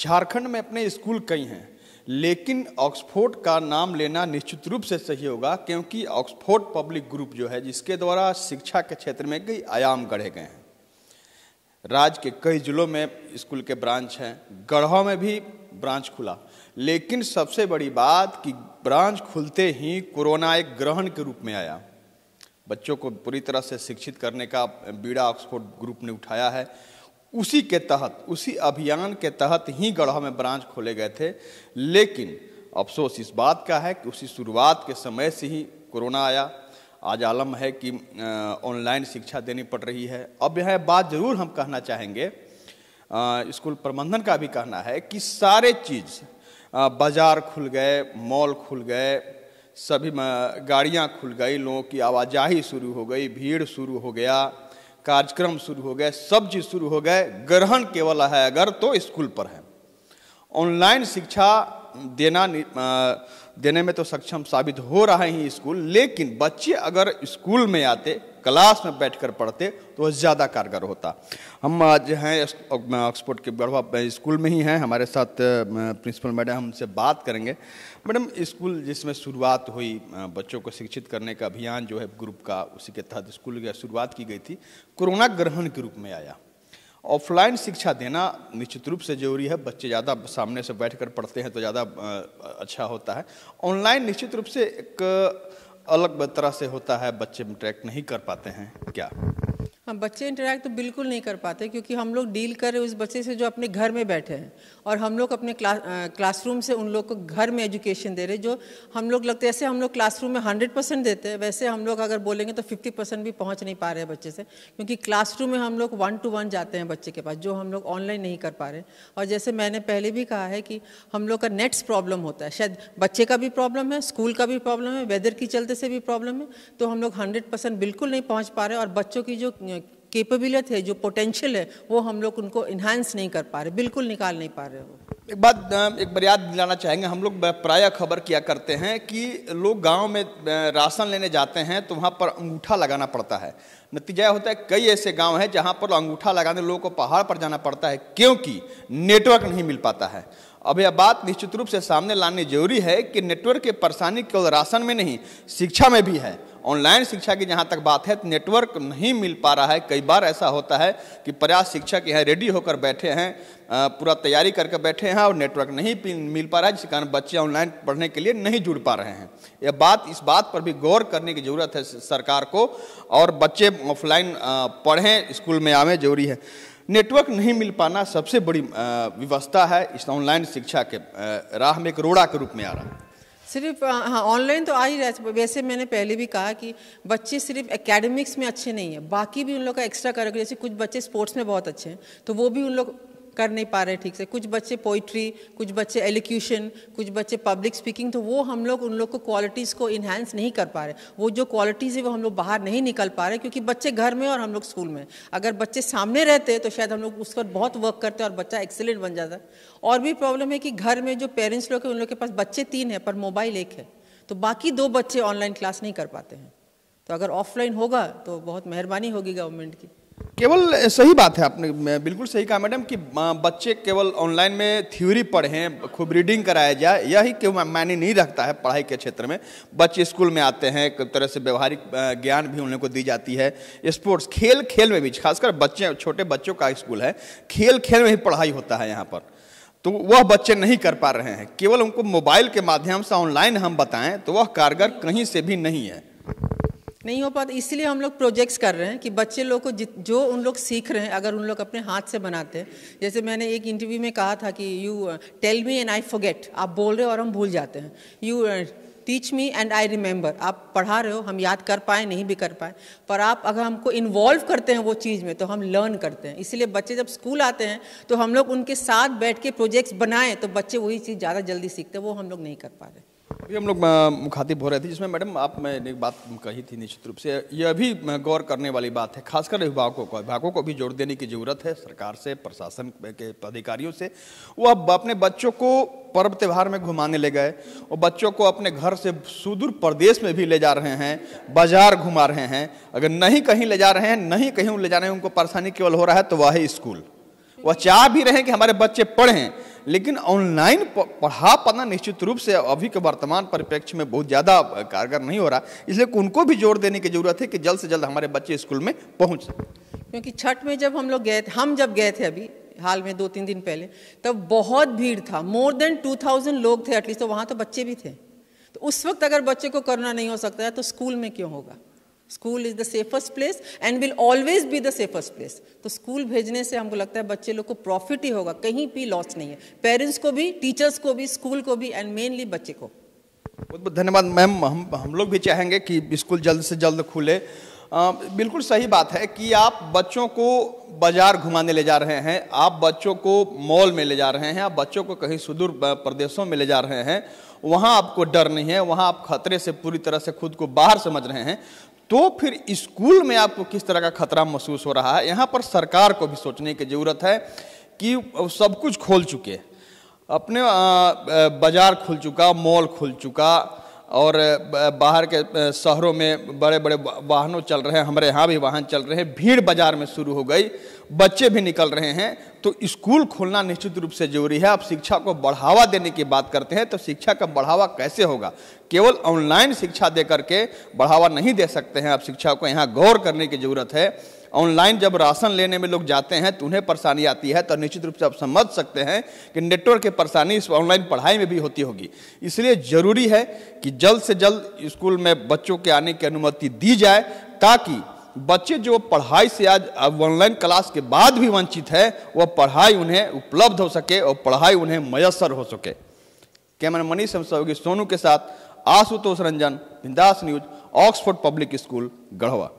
झारखंड में अपने स्कूल कई हैं, लेकिन ऑक्सफोर्ड का नाम लेना निश्चित रूप से सही होगा, क्योंकि ऑक्सफोर्ड पब्लिक ग्रुप जो है, जिसके द्वारा शिक्षा के क्षेत्र में कई आयाम गढ़े गए हैं। राज्य के कई जिलों में स्कूल के ब्रांच हैं, गढ़वा में भी ब्रांच खुला। लेकिन सबसे बड़ी बात कि ब्रांच खुलते ही कोरोना एक ग्रहण के रूप में आया। बच्चों को पूरी तरह से शिक्षित करने का बीड़ा ऑक्सफोर्ड ग्रुप ने उठाया है। उसी के तहत, उसी अभियान के तहत ही गढ़ा में ब्रांच खोले गए थे। लेकिन अफसोस इस बात का है कि उसी शुरुआत के समय से ही कोरोना आया। आज आलम है कि ऑनलाइन शिक्षा देनी पड़ रही है। अब यह बात ज़रूर हम कहना चाहेंगे। स्कूल प्रबंधन का भी कहना है कि सारे चीज़ बाज़ार खुल गए, मॉल खुल गए, सभी गाड़ियाँ खुल गई, लोगों की आवाजाही शुरू हो गई, भीड़ शुरू हो गया। कार्यक्रम शुरू हो गए सब चीज़ शुरू हो गए, ग्रहण केवल है अगर तो स्कूल पर है। ऑनलाइन शिक्षा देना देने में तो सक्षम साबित हो रहा है ही स्कूल, लेकिन बच्चे अगर स्कूल में आते क्लास में बैठकर पढ़ते तो वह ज़्यादा कारगर होता। हम आज हैं ऑक्सफोर्ड के बढ़वा स्कूल में ही हैं, हमारे साथ प्रिंसिपल मैडम हमसे बात करेंगे। मैडम, स्कूल जिसमें शुरुआत हुई बच्चों को शिक्षित करने का अभियान जो है ग्रुप का, उसी के तहत स्कूल की शुरुआत की गई थी, कोरोना ग्रहण के रूप में आया। ऑफलाइन शिक्षा देना निश्चित रूप से ज़रूरी है, बच्चे ज़्यादा सामने से बैठ कर पढ़ते हैं तो ज़्यादा अच्छा होता है। ऑनलाइन निश्चित रूप से एक अलग तरह से होता है बच्चे ट्रैक नहीं कर पाते हैं क्या? हाँ बच्चे इंटरेक्ट तो बिल्कुल नहीं कर पाते क्योंकि हम लोग डील कर रहे उस बच्चे से जो अपने घर में बैठे हैं। और हम लोग अपने क्लास क्लासरूम से उन लोग को घर में एजुकेशन दे रहे जो हम लोग लगते ऐसे हम लोग क्लासरूम में हंड्रेड परसेंट देते हैं, वैसे हम लोग अगर बोलेंगे तो फिफ्टी परसेंट भी पहुँच नहीं पा रहे हैं बच्चे से। क्योंकि क्लासरूम में हम लोग वन टू वन जाते हैं बच्चे के पास, जो हम लोग ऑनलाइन नहीं कर पा रहे और जैसे मैंने पहले भी कहा है कि हम लोग का नेट्स प्रॉब्लम होता है। शायद बच्चे का भी प्रॉब्लम है स्कूल का भी प्रॉब्लम है वेदर की चलते से भी प्रॉब्लम है तो हम लोग हंड्रेड बिल्कुल नहीं पहुँच पा रहे और बच्चों की जो केपेबिलिट है, जो पोटेंशियल है, वो हम लोग उनको इन्हांस नहीं कर पा रहे, बिल्कुल निकाल नहीं पा रहे वो। एक बात एक बार याद दिलाना चाहेंगे, हम लोग प्राय खबर किया करते हैं कि लोग गाँव में राशन लेने जाते हैं तो वहाँ पर अंगूठा लगाना पड़ता है। नतीजा होता है, कई ऐसे गाँव हैं जहाँ पर अंगूठा लगाने लोगों को पहाड़ पर जाना पड़ता है, क्योंकि नेटवर्क नहीं मिल पाता है। अब यह बात निश्चित रूप से सामने लानी ज़रूरी है कि नेटवर्क की परेशानी केवल राशन में नहीं, शिक्षा में भी है। ऑनलाइन शिक्षा की जहाँ तक बात है तो नेटवर्क नहीं मिल पा रहा है। कई बार ऐसा होता है कि प्रयास शिक्षक यहाँ रेडी होकर बैठे हैं पूरा तैयारी करके बैठे हैं और नेटवर्क नहीं मिल पा रहा है जिस कारण बच्चे ऑनलाइन पढ़ने के लिए नहीं जुड़ पा रहे हैं। यह बात, इस बात पर भी गौर करने की ज़रूरत है सरकार को और बच्चे ऑफलाइन पढ़ें, स्कूल में आवें, ज़रूरी है। नेटवर्क नहीं मिल पाना सबसे बड़ी व्यवस्था है इस ऑनलाइन शिक्षा के राह में एक रोड़ा के रूप में आ रहा है। सिर्फ़ हाँ ऑनलाइन तो आ ही रहा है वैसे मैंने पहले भी कहा कि बच्चे सिर्फ़ एकेडमिक्स में अच्छे नहीं है, बाकी भी उन लोग का एक्स्ट्रा करिकुलर जैसे कुछ बच्चे स्पोर्ट्स में बहुत अच्छे हैं तो वो भी उन लोग कर नहीं पा रहे ठीक से। कुछ बच्चे पोइट्री कुछ बच्चे एलिक्यूशन कुछ बच्चे पब्लिक स्पीकिंग तो वो हम लोग, उन लोग को क्वालिटीज़ को इन्हांस नहीं कर पा रहे। वो जो क्वालिटीज़ है, वो हम लोग बाहर नहीं निकल पा रहे, क्योंकि बच्चे घर में और हम लोग स्कूल में। अगर बच्चे सामने रहते तो शायद हम लोग उस पर बहुत वर्क करते और बच्चा एक्सेलेंट बन जाता। और भी प्रॉब्लम है कि घर में जो पेरेंट्स लोग हैं, उन लोग के पास बच्चे तीन हैं, पर मोबाइल एक है। तो बाकी दो बच्चे ऑनलाइन क्लास नहीं कर पाते हैं। तो अगर ऑफलाइन होगा तो बहुत मेहरबानी होगी गवर्नमेंट की। केवल सही बात है आपने बिल्कुल सही कहा मैडम कि बच्चे केवल ऑनलाइन में थ्योरी पढ़ें, खूब रीडिंग कराया जाए यही क्यों मायने नहीं रखता है पढ़ाई के क्षेत्र में। बच्चे स्कूल में आते हैं, एक तरह से व्यवहारिक ज्ञान भी उन को दी जाती है। स्पोर्ट्स, खेल खेल में भी, खासकर बच्चे, छोटे बच्चों का स्कूल है, खेल खेल में ही पढ़ाई होता है यहाँ पर। तो वह बच्चे नहीं कर पा रहे हैं। केवल उनको मोबाइल के माध्यम से ऑनलाइन हम बताएँ तो वह कारगर कहीं से भी नहीं है। नहीं हो पाता। इसलिए हम लोग प्रोजेक्ट्स कर रहे हैं कि बच्चे लोग को जो उन लोग सीख रहे हैं, अगर उन लोग अपने हाथ से बनाते हैं, जैसे मैंने एक इंटरव्यू में कहा था कि you tell me and I forget आप बोल रहे हो और हम भूल जाते हैं। You teach me and I remember आप पढ़ा रहे हो, हम याद कर पाए, नहीं भी कर पाए। पर आप अगर हमको इन्वॉल्व करते हैं वो चीज़ में तो हम लर्न करते हैं। इसलिए बच्चे जब स्कूल आते हैं तो हम लोग उनके साथ बैठ के प्रोजेक्ट्स बनाएँ तो बच्चे वही चीज़ ज़्यादा जल्दी सीखते हैं, वो हम लोग नहीं कर पा रहे। अभी हम लोग मुखातिब हो रहे थे, जिसमें मैडम आप, मैं एक बात कही थी निश्चित रूप से। यह भी गौर करने वाली बात है, खासकर अभिभावकों को। अभिभावकों को भी ज़ोर देने की ज़रूरत है, सरकार से, प्रशासन के अधिकारियों से। वो अब अपने बच्चों को पर्व त्यौहार में घुमाने ले गए और बच्चों को अपने घर से सुदूर प्रदेश में भी ले जा रहे हैं, बाज़ार घुमा रहे हैं। अगर नहीं कहीं ले जा रहे हैं, नहीं कहीं ले जा रहे हैं, उनको परेशानी केवल हो रहा है तो वह है स्कूल। वह चाह भी रहे कि हमारे बच्चे पढ़ें लेकिन ऑनलाइन पढ़ा पाना निश्चित रूप से अभी के वर्तमान परिप्रेक्ष्य में बहुत ज़्यादा कारगर नहीं हो रहा। इसलिए उनको भी ज़ोर देने की ज़रूरत है कि जल्द से जल्द हमारे बच्चे स्कूल में पहुँच सकें। क्योंकि छठ में जब हम लोग गए थे, हम जब गए थे अभी, हाल में दो तीन दिन पहले, तब बहुत भीड़ था। मोर देन टू थाउज़ेंड लोग थे एटलीस्ट तो वहाँ तो बच्चे भी थे। तो उस वक्त अगर बच्चे को करना नहीं हो सकता है तो स्कूल में क्यों होगा? School is the safest place and will always be the safest place तो स्कूल भेजने से हमको लगता है बच्चे लोग को प्रॉफिट ही होगा कहीं भी लॉस नहीं है। पेरेंट्स को भी टीचर्स को भी स्कूल को भी एंड मेनली बच्चे को। बहुत बहुत धन्यवाद मैम। हम हम लोग भी चाहेंगे कि स्कूल जल्द से जल्द खुले। आ, बिल्कुल सही बात है कि आप बच्चों को बाज़ार घुमाने ले जा रहे हैं आप बच्चों को मॉल में ले जा रहे हैं आप बच्चों को कहीं सुदूर प्रदेशों में ले जा रहे हैं वहाँ आपको डर नहीं है वहाँ आप खतरे से पूरी तरह से खुद को बाहर समझ रहे हैं। तो फिर स्कूल में आपको किस तरह का खतरा महसूस हो रहा है? यहाँ पर सरकार को भी सोचने की ज़रूरत है कि सब कुछ खोल चुके अपने बाज़ार खुल चुका, मॉल खुल चुका और बाहर के शहरों में बड़े बड़े वाहनों चल रहे हैं, हमारे यहाँ भी वाहन चल रहे हैं, भीड़ बाज़ार में शुरू हो गई, बच्चे भी निकल रहे हैं तो स्कूल खोलना निश्चित रूप से ज़रूरी है, आप शिक्षा को बढ़ावा देने की बात करते हैं तो शिक्षा का बढ़ावा कैसे होगा? केवल ऑनलाइन शिक्षा दे करके बढ़ावा नहीं दे सकते हैं, आप शिक्षा को यहाँ गौर करने की ज़रूरत है। ऑनलाइन जब राशन लेने में लोग जाते हैं तो उन्हें परेशानी आती है तो निश्चित रूप से आप समझ सकते हैं कि नेटवर्क की परेशानी इस ऑनलाइन पढ़ाई में भी होती होगी। इसलिए ज़रूरी है कि जल्द से जल्द स्कूल में बच्चों के आने की अनुमति दी जाए, ताकि बच्चे जो पढ़ाई से आज ऑनलाइन क्लास के बाद भी वंचित है वह पढ़ाई उन्हें उपलब्ध हो सके और पढ़ाई उन्हें मयसर हो सके। कैमरा मनीष, हम सहयोगी सोनू के साथ Ashutosh Ranjan, Bindaas news, Oxford public school, Garhwa.